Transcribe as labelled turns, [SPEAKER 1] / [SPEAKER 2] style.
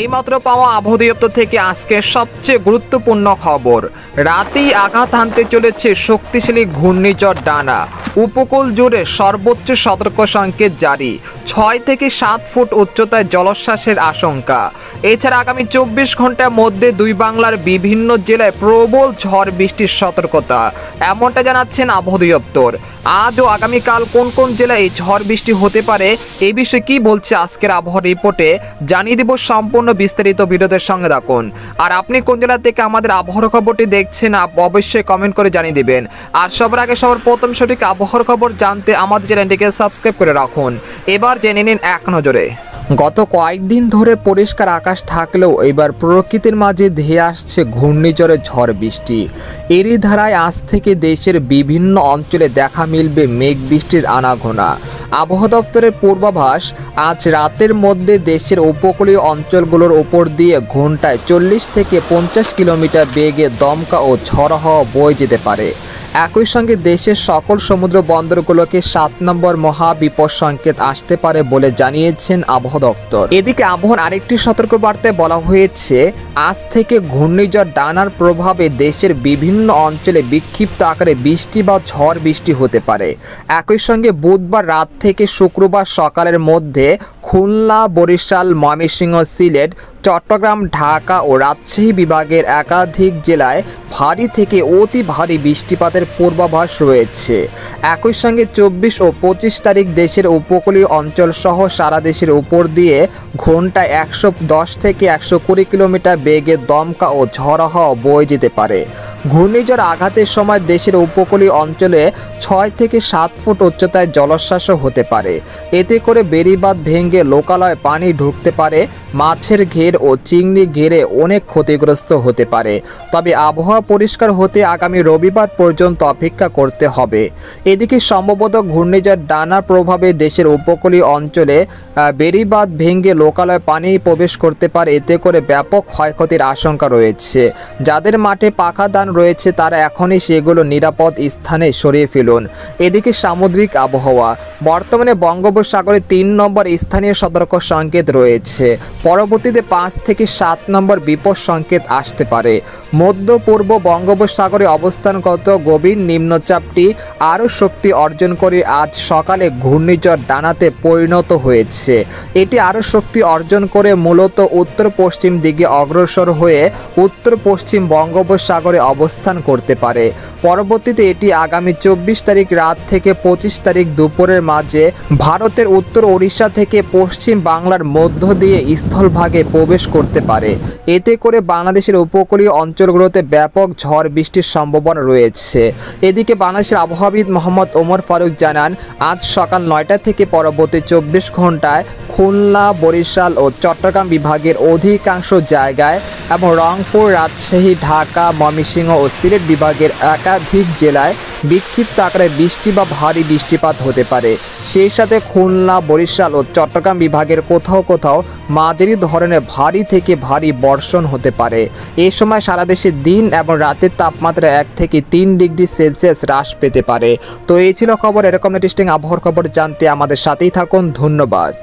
[SPEAKER 1] এইমাত্র পাওয়া আবহাওয়া দপ্তর থেকে আজকে সবচেয়ে গুরুত্বপূর্ণ খবর। রাতেই আঘাত হানতে চলেছে শক্তিশালী ঘূর্ণিঝড় ডানা। উপকূল জুড়ে সর্বোচ্চ সতর্ক সংকেত জারি। ছয় থেকে সাত ফুট উচ্চতায় জলোচ্ছ্বাসের আশঙ্কা। এছাড়া আগামী চব্বিশ ঘণ্টার মধ্যে দুই বাংলার বিভিন্ন জেলায় প্রবল ঝড় বৃষ্টির সতর্কতা, এমনটা জানাচ্ছেন আবহাওয়া দপ্তর। আজ ও আগামীকাল কোন কোন জেলায় ঝড় বৃষ্টি হতে পারে এই বিষয়ে কি বলছে আজকের আবহাওয়া রিপোর্টে, জানিয়ে দেব সম্পূর্ণ বিস্তারিত ভিডিওদের সঙ্গে রাখুন আর আপনি কোন জেলা থেকে আমাদের আবহাওয়ার খবরটি দেখছেন অবশ্যই কমেন্ট করে জানিয়ে দিবেন। আর সবার আগে সবার প্রথম সঠিক আবহাওয়ার খবর জানতে আমাদের চ্যানেলটিকে সাবস্ক্রাইব করে রাখুন। এবার জেনে নিন এক নজরে। গত কয়েকদিন ধরে পরিষ্কার আকাশ থাকলেও এবার প্রকৃতির মাঝে ধেয়ে আসছে ঘূর্ণিঝড়ের ঝড় বৃষ্টি। এরই ধারায় আজ থেকে দেশের বিভিন্ন অঞ্চলে দেখা মিলবে মেঘ বৃষ্টির আনাঘোনা আবহাওয়া দপ্তরের পূর্বাভাস, আজ রাতের মধ্যে দেশের উপকূলীয় অঞ্চলগুলোর উপর দিয়ে ঘন্টায় চল্লিশ থেকে পঞ্চাশ কিলোমিটার বেগে দমকা ও ঝড় হওয়া বয়ে যেতে পারে। একই সঙ্গে দেশের সকল সমুদ্র বন্দরগুলোকে সাত নম্বর মহাবিপদ সংকেত আসতে পারে বলে জানিয়েছেন আবহাওয়া দপ্তর। এদিকে আবহাওয়ার আরেকটি সতর্কবার্তায় বলা হয়েছে, আজ থেকে ঘূর্ণিঝড় ডানার প্রভাবে দেশের বিভিন্ন অঞ্চলে বিক্ষিপ্ত আকারে বৃষ্টি বা ঝড় বৃষ্টি হতে পারে। একই সঙ্গে বুধবার রাত থেকে শুক্রবার সকালের মধ্যে খুলনা, বরিশাল, ময়মনসিংহ, সিলেট, চট্টগ্রাম, ঢাকা ও রাজশাহী বিভাগের একাধিক জেলায় ভারী থেকে অতি ভারী বৃষ্টিপাতের পূর্বাভাস রয়েছে। একই সঙ্গে চব্বিশ ও পঁচিশ তারিখ দেশের উপকূলীয় অঞ্চল সহ সারা দেশের উপর দিয়ে ঘন্টায় একশো দশ থেকে একশো কুড়ি কিলোমিটার বেগে দমকা ও ঝড় হওয়া বয়ে যেতে পারে। ঘূর্ণিঝড় আঘাতের সময় দেশের উপকূলীয় অঞ্চলে ছয় থেকে সাত ফুট উচ্চতায় জলোচ্ছ্বাসও হতে পারে। এতে করে বেড়িবাঁধ ভেঙে লোকালয়ে পানি ঢুকতে পারে, মাছের ঘের ও চিংড়ি ঘেরে অনেক ক্ষতিগ্রস্ত হতে পারে। তবে আবহাওয়া পরিষ্কার হতে আগামী রবিবার পর্যন্ত অপেক্ষা করতে হবে। এদিকে সম্ভবত ঘূর্ণিঝড় ডানার প্রভাবে দেশের উপকূলীয় অঞ্চলে বেড়িবাঁধ ভেঙে লোকালয়ে পানি প্রবেশ করতে পারে। এতে করে ব্যাপক ক্ষয়ক্ষতির আশঙ্কা রয়েছে। যাদের মাঠে পাকা ধান রয়েছে, তারা এখনই সেগুলো নিরাপদ স্থানে সরিয়ে ফেলুন। এদিকে সামুদ্রিক আবহাওয়া। বর্তমানে বঙ্গোপসাগরে তিন নম্বর স্থানীয় সতর্ক সংকেত রয়েছে। পরবর্তীতে পাঁচ থেকে সাত নম্বর বিপদ সংকেত আসতে পারে। মধ্য, পূর্ব বঙ্গোপসাগরে অবস্থানগত গভীর নিম্নচাপটি আরও শক্তি অর্জন করে আজ সকালে ঘূর্ণিঝড় ডানাতে পরিণত হয়েছে। এটি আরও শক্তি অর্জন করে মূলত উত্তর পশ্চিম দিকে অগ্রসর হয়ে উত্তর পশ্চিম বঙ্গোপসাগরে অবস্থান করতে পারে। পরবর্তীতে এটি আগামী চব্বিশ তারিখ রাত থেকে পঁচিশ তারিখ দুপুরের মাঝে ভারতের উত্তর ওড়িশা থেকে পশ্চিম বাংলার মধ্য দিয়ে স্থলভাগে প্রবেশ করতে পারে। এতে করে বাংলাদেশের উপকূলীয় অঞ্চলগুলোতে ব্যাপক ঝড় বৃষ্টির সম্ভাবনা রয়েছে। এদিকে বাংলাদেশের আবহাওয়াবিদ মোহাম্মদ ওমর ফারুক জানান, আজ সকাল নয়টা থেকে পরবর্তী চব্বিশ ঘন্টায় খুলনা, বরিশাল ও চট্টগ্রাম বিভাগের অধিকাংশ জায়গায় এবং রংপুর, রাজশাহী, ঢাকা, ময়মনসিংহ ও সিলেট বিভাগের একাধিক জেলায় বিক্ষিপ্ত আকারে বৃষ্টি বা ভারী বৃষ্টিপাত হতে পারে। সেই সাথে খুলনা, বরিশাল ও চট্টগ্রাম বিভাগের কোথাও কোথাও মাঝারি ধরনের ভারী থেকে ভারী বর্ষণ হতে পারে। এই সময় সারা দেশে দিন এবং রাতের তাপমাত্রা এক থেকে তিন ডিগ্রি সেলসিয়াস হ্রাস পেতে পারে। তো এই ছিল খবর, এরকম ইন্টারেস্টিং আবহাওয়ার খবর জানতে আমাদের সাথেই থাকুন। ধন্যবাদ।